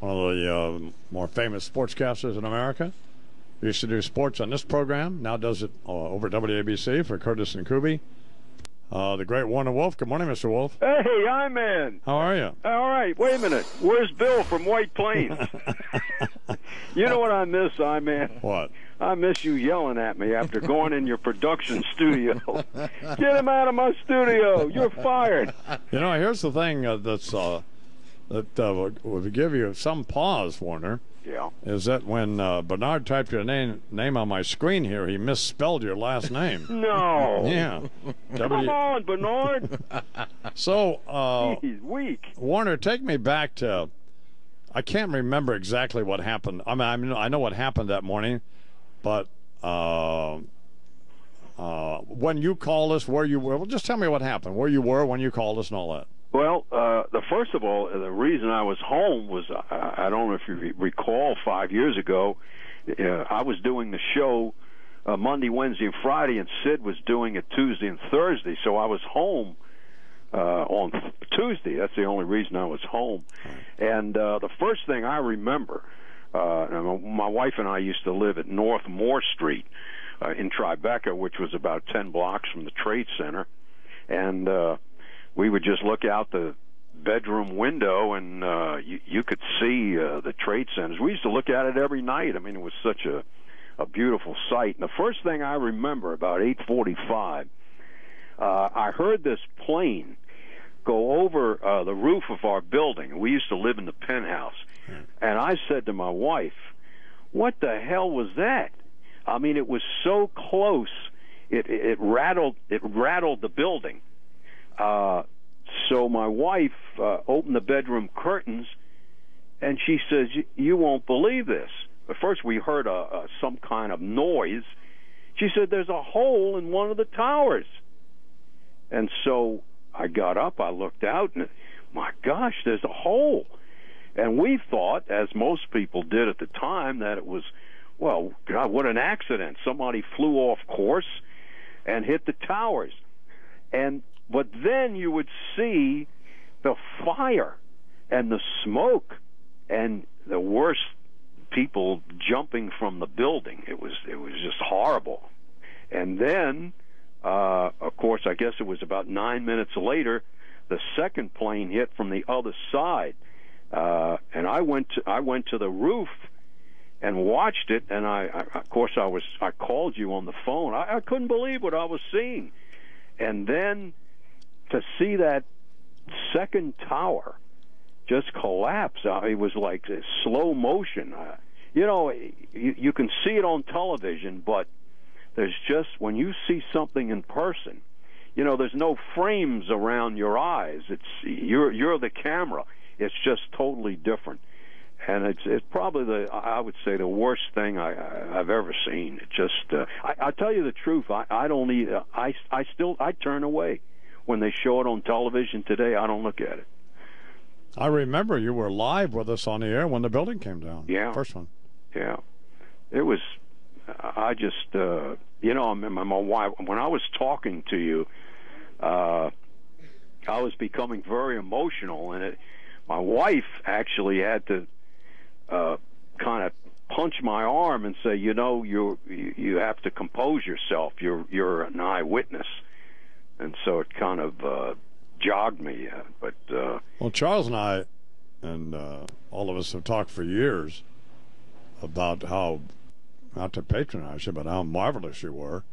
one of the uh, more famous sportscasters in America. He used to do sports on this program. Now does it uh, over WABC for Curtis and Kuby. Uh, the great Warner Wolf. Good morning, Mr. Wolf. Hey, I'm in. How are you? All right, wait a minute. Where's Bill from White Plains? you know what I miss, I man? What? I miss you yelling at me after going in your production studio. Get him out of my studio. You're fired. You know, here's the thing uh, that's uh, that uh, would, would give you some pause, Warner. Yeah. Is that when uh, Bernard typed your name name on my screen here, he misspelled your last name. No. yeah. Come W- on, Bernard. So, uh, He's weak. Warner, take me back to. I can't remember exactly what happened. I mean, I, mean, I know what happened that morning, but uh, uh, when you called us, where you were, well, just tell me what happened, where you were when you called us, and all that. Well, uh, the first of all, the reason I was home was uh, I don't know if you re- recall five years ago, uh, I was doing the show uh, Monday, Wednesday, and Friday, and Sid was doing it Tuesday and Thursday. So I was home uh, on th- Tuesday. That's the only reason I was home. And uh, the first thing I remember, uh, my wife and I used to live at North Moore Street uh, in Tribeca, which was about ten blocks from the Trade Center, and uh, we would just look out the bedroom window and uh you, you could see uh, the trade centers. We used to look at it every night. I mean it was such a a beautiful sight. And the first thing i remember about 8:45 uh i heard this plane go over uh the roof of our building. We used to live in the penthouse. And i said to my wife what the hell was that? I mean it was so close. It it, it rattled it rattled the building uh, so my wife uh, opened the bedroom curtains, and she says, "You- "You won't believe this." At first, we heard a, a some kind of noise. She said, "There's a hole in one of the towers." And so I got up, I looked out, and my gosh, there's a hole. And we thought, as most people did at the time, that it was, well, God, what an accident! Somebody flew off course and hit the towers. And but then you would see the fire and the smoke and the worst people jumping from the building. It was it was just horrible. And then, uh, of course, I guess it was about nine minutes later, the second plane hit from the other side, uh, and I went to I went to the roof and watched it. And I, I of course, I was I called you on the phone. I, I couldn't believe what I was seeing. And then to see that second tower just collapse, uh, it was like slow motion. Uh, you know, you, you can see it on television, but there's just when you see something in person, you know, there's no frames around your eyes. It's you're you're the camera. It's just totally different, and it's it's probably the I would say the worst thing I, I I've ever seen. It just uh, I, I tell you the truth. I I don't need I I still I turn away when they show it on television today. I don't look at it. I remember you were live with us on the air when the building came down. Yeah. First one. Yeah, it was. I just, uh, you know, my, my wife. When I was talking to you, uh, I was becoming very emotional, and it, my wife actually had to uh, kind of punch my arm and say, you know, you you have to compose yourself. You're you're an eyewitness, and so it kind of uh, jogged me. Uh, but uh, Well, Charles and I, and uh, all of us have talked for years about how, not to patronize you, but how marvelous you were,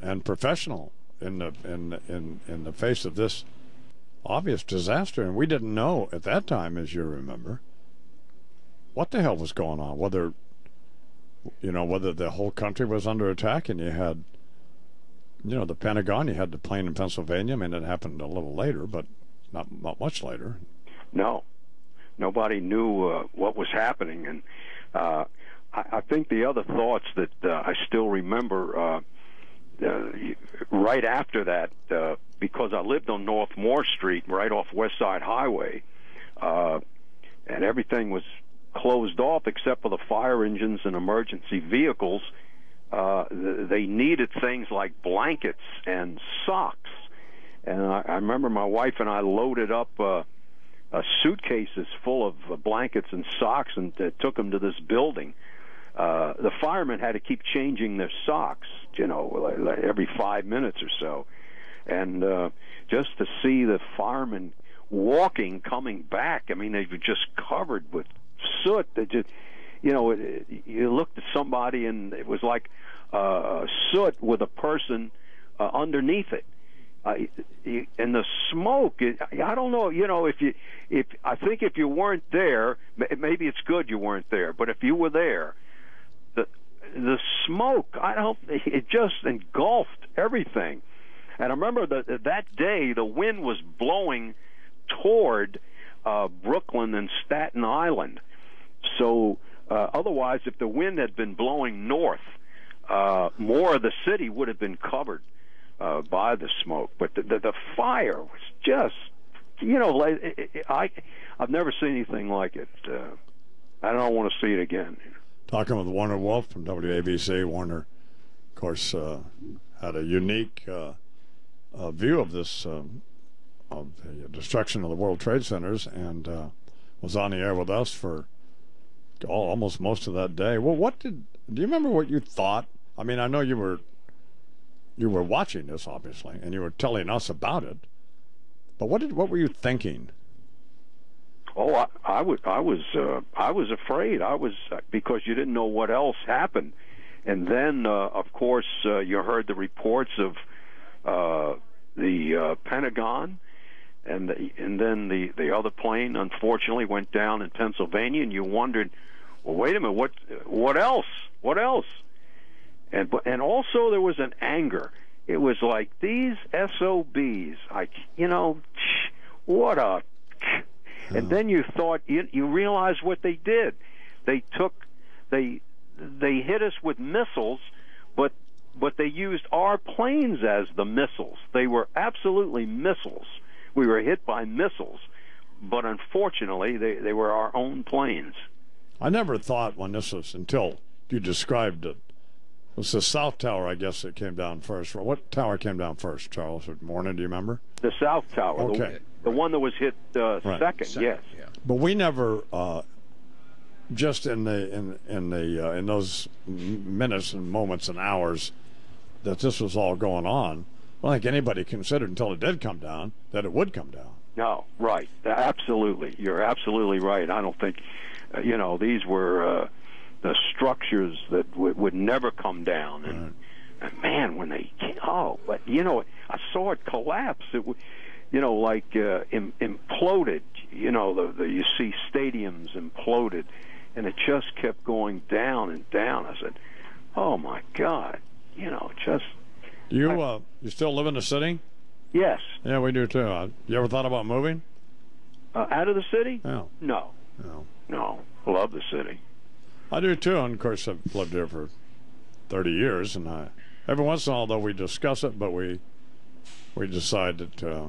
and professional in the in in in the face of this obvious disaster. And we didn't know at that time, as you remember, what the hell was going on. Whether you know whether the whole country was under attack, and you had. You know, the Pentagon, you had the plane in Pennsylvania. I mean, it happened a little later, but not, not much later. No, nobody knew uh, what was happening, and uh, I, I think the other thoughts that uh, I still remember uh, uh, right after that, uh, because I lived on North Moore Street, right off West Side Highway, uh, and everything was closed off except for the fire engines and emergency vehicles. Uh, they needed things like blankets and socks and I, I remember my wife and I loaded up uh, uh, suitcases full of uh, blankets and socks and uh, took them to this building. Uh, the firemen had to keep changing their socks, you know, like, like every five minutes or so, and uh, just to see the firemen walking coming back. I mean, they were just covered with soot. They just, you know, it, it, you looked at somebody and it was like uh, soot with a person uh, underneath it. Uh, and the smoke, it, I don't know. You know, if you, if I think if you weren't there, maybe it's good you weren't there. But if you were there, the the smoke, I don't. It just engulfed everything. And I remember that that day the wind was blowing toward uh, Brooklyn and Staten Island. So uh, otherwise, if the wind had been blowing north, uh, more of the city would have been covered uh, by the smoke. But the, the, the fire was just, you know, I I've never seen anything like it. Uh, I don't want to see it again. Talking with Warner Wolf from WABC, Warner, of course, uh, had a unique uh, uh, view of this um, of the destruction of the World Trade Centers, and uh, was on the air with us for almost most of that day. Well, what did do you remember what you thought? I mean, I know you were you were watching this obviously, and you were telling us about it. But what did what were you thinking? Oh, I, I was I was uh, I was afraid. I was uh, because you didn't know what else happened, and then uh, of course uh, you heard the reports of uh, the uh, Pentagon, and the, and then the the other plane unfortunately went down in Pennsylvania, and you wondered, well, wait a minute, what what else? What else? and and also there was an anger. It was like these SOBs, like you know, what a. And then you thought you, you realized what they did. They took they they hit us with missiles, but but they used our planes as the missiles. They were absolutely missiles. We were hit by missiles, but unfortunately they they were our own planes. I never thought when this was until you described it it was the South Tower, I guess, that came down first. What tower came down first, Charles? Morning, do you remember? The South Tower. Okay. The, the one that was hit uh, right. second, second, yes. Yeah. But we never, uh, just in the in in the uh, in those minutes and moments and hours that this was all going on, I don't think anybody considered until it did come down that it would come down. No, right. Absolutely. You're absolutely right. I don't think, uh, you know, these were uh, the structures that w- would never come down. And, right. and man, when they oh, but you know, I saw it collapse. It, you know, like uh, Im- imploded. You know, the, the you see stadiums imploded, and it just kept going down and down. I said, "Oh my God!" You know, just. You uh, you still live in the city? Yes. Yeah, we do too. Uh, you ever thought about moving? Uh, out of the city? No. No. No. No. Love the city. I do too, and of course I've lived here for thirty years, and I every once in a while though we discuss it, but we we decide that uh,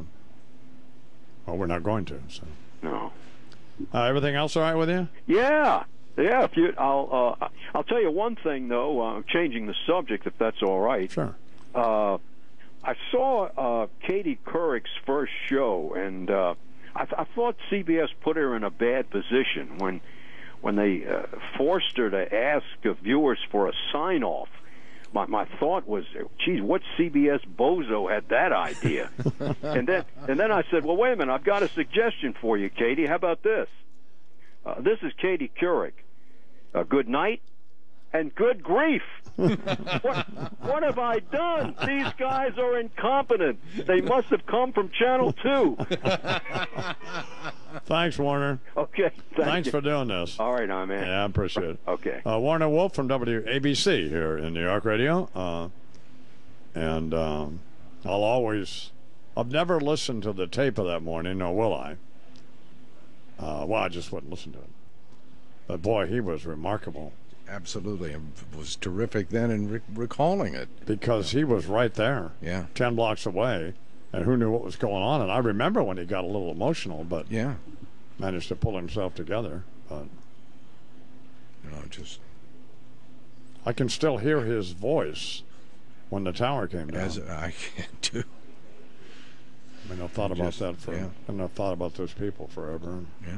well we're not going to. So no. Uh, everything else all right with you? Yeah, yeah. If you, I'll uh, I'll tell you one thing though. Uh, changing the subject, if that's all right. Sure. Uh, I saw uh, Katie Couric's first show, and uh, I, th- I thought CBS put her in a bad position when when they uh, forced her to ask viewers for a sign off. My, my thought was, geez, what CBS bozo had that idea? and then and then I said, well, wait a minute, I've got a suggestion for you, Katie. How about this? Uh, this is Katie Couric. Uh, good night and good grief. what, what have I done? These guys are incompetent. They must have come from Channel 2. Thanks, Warner. Okay. Thank Thanks you. for doing this. All right, man. Yeah, I appreciate it. Okay. Uh, Warner Wolf from WABC here in New York Radio. Uh, and um, I'll always, I've never listened to the tape of that morning, nor will I. Uh, well, I just wouldn't listen to it. But boy, he was remarkable. Absolutely. It was terrific then in re- recalling it. Because he was right there. Yeah. 10 blocks away and who knew what was going on. And I remember when he got a little emotional, but yeah, managed to pull himself together. But you know, just I can still hear his voice when the tower came down. As I can too. I mean, I've thought about Just- that for, yeah. and I've thought about those people forever. Yeah.